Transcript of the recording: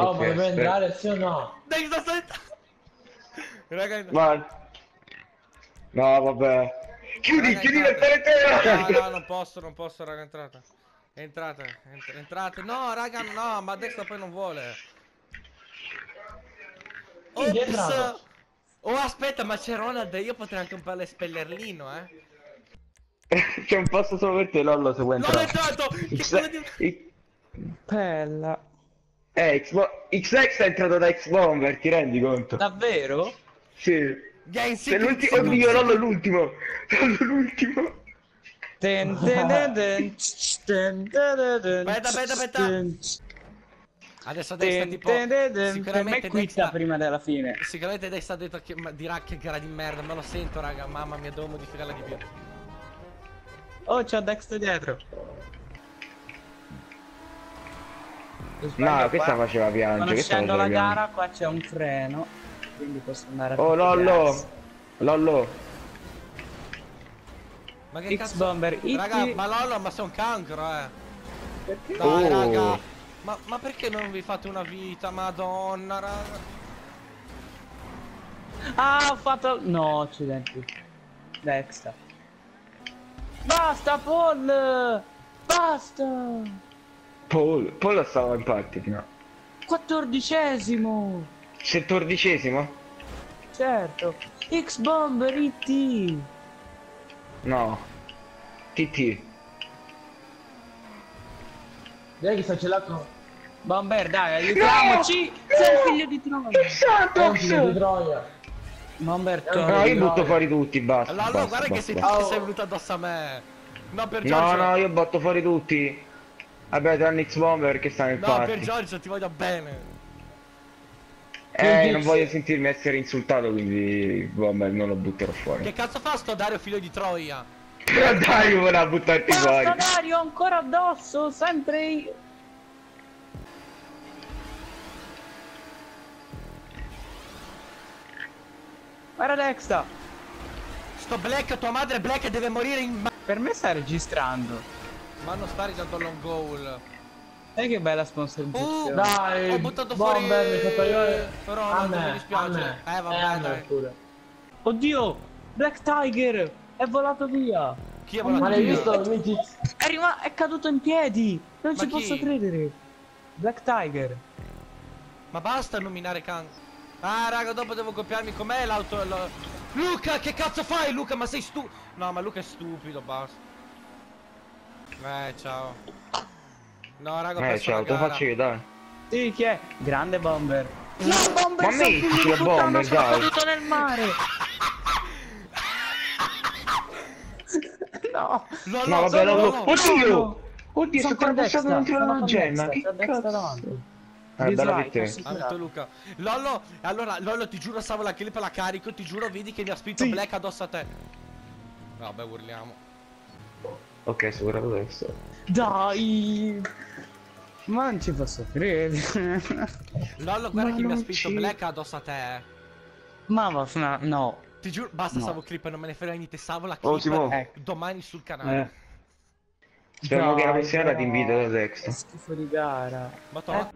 Oh, ma andare sì o no? Dai, sto aspetta. Raga, Vai. No, vabbè. Chiudi, Raga, chiudi la telecamera. No, no, non posso, non posso, raga, entrate. Entrate, ent- entrate. No, raga, no, ma destra poi non vuole. Ops. entrato? Oh, aspetta, ma c'è Ronald, io potrei anche un po' spellerlino, eh. C'è un posto solo per te, Lollo, se vuoi entrare. entrato! Che quello di... Bella. Eh, Xbo- XX è entrato da X-Bomber, ti rendi conto? Davvero? Sì. Sei l'ultimo. Oddio, Lollo l'ultimo. Lollo l'ultimo. Ten, ten, ten, ten, ten, ten, ten, ten, Aspetta, aspetta, aspetta. Adesso Dexter ten, tipo... Sicuramente quitta Dexter... prima della fine. Sicuramente Dexter ha detto che ma, dirà che gara di merda, me lo sento, raga. Mamma mia, devo modificarla di più. Oh, c'ho Dexter dietro. No, questa faceva piangere. Conoscendo faceva la piangere. gara, qua c'è un freno. Quindi posso andare a Oh, Lollo. Lollo. Ma che cazzo... X-Bomber, Raga, ma Lollo, ma sei un cancro, eh. Perché? Dai, Oh. raga. Ma, ma perché non vi fate una vita, madonna, raga? Ah, ho fatto... No, accidenti. Dexter. Basta, Paul! Basta! Paul. Paul stava in parte fino a... Quattordicesimo! Quattordicesimo? Certo! X-Bomber IT! No. TT. Dai che sta celato. Bomber, dai, aiutiamoci! Sei un figlio di Troia! Che un figlio di! Troia. Bomber, No, No, io butto fuori tutti, basta. Lollo, basta, guarda che basta, sei, basta. che sei venuto addosso a me. No, per No, no, io botto fuori tutti. Vabbè, tranne X-Bomber che sta nel No, per party. Giorgio ti voglio bene. Eh, non voglio sentirmi essere insultato, quindi Bomber non lo butterò fuori. Che cazzo fa sto Dario figlio di Troia? Però dai, io vorrei buttarti fuori. Basta Dario, ancora addosso, sempre io! Guarda Dexter! Sto Black, tua madre Black deve morire in... ma- Per me sta registrando. Ma non sta arrivando long goal. Sai che bella Uh, sponsorizzazione? Dai, ho buttato fuori... Bomber. Però a non me, mi a dispiace. me. Eh, vabbè, Eh. Oddio! Black Tiger! È volato via! Chi è Ma volato l'hai via? visto? È, rima- è caduto in piedi! Non Ma ci chi? posso credere! Black Tiger! Ma basta nominare can... Ah, raga, dopo devo copiarmi com'è l'auto... Luca, che cazzo fai, Luca? Ma sei stu... No, ma Luca è stupido, basta. Eh, ciao. No, raga, ho Eh, ciao, te io, dai. Sì, chi è? Grande bomber! No, bomber! Ma di la puttana, bomber, sono dai. caduto nel mare! no! No, No, vabbè, no, no, no, no. no. Oddio! Oddio, Sono con dentro la sono gemma. Che cazzo? Eh, bella vinto Luca. Lollo, allora, Lollo, ti giuro, salvo la clip la carico, ti giuro, vedi che mi ha spinto Sì. Black addosso a te. Vabbè, urliamo. Ok, sono guardato adesso. Dai! Ma non ci posso credere. Lollo, guarda Ma che mi ha spinto ci- Black addosso a te. Ma va, no, no. Ti giuro, basta No. salvo clip, non me ne frega niente, salvo la Oh, clip Simo. Ecco. domani sul canale. Eh. Speriamo che la prossima ti invito da Che Dex. schifo di gara. Ma to-